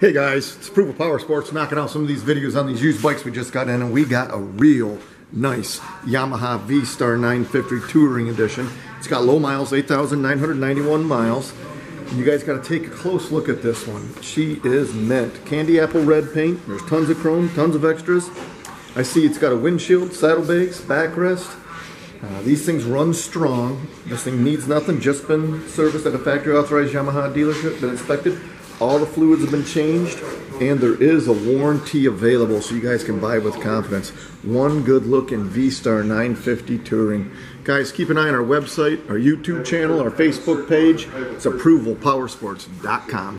Hey guys, it's Approval Power Sports knocking out some of these videos on these used bikes we just got in and we got a real nice Yamaha V-Star 950 Touring Edition. It's got low miles, 8,991 miles. And you guys got to take a close look at this one. She is mint. Candy apple red paint. There's tons of chrome, tons of extras. I see it's got a windshield, saddlebags, backrest. Uh, these things run strong. This thing needs nothing, just been serviced at a factory authorized Yamaha dealership, been inspected. All the fluids have been changed, and there is a warranty available so you guys can buy with confidence. One good looking V-Star 950 Touring. Guys, keep an eye on our website, our YouTube channel, our Facebook page. It's approvalpowersports.com.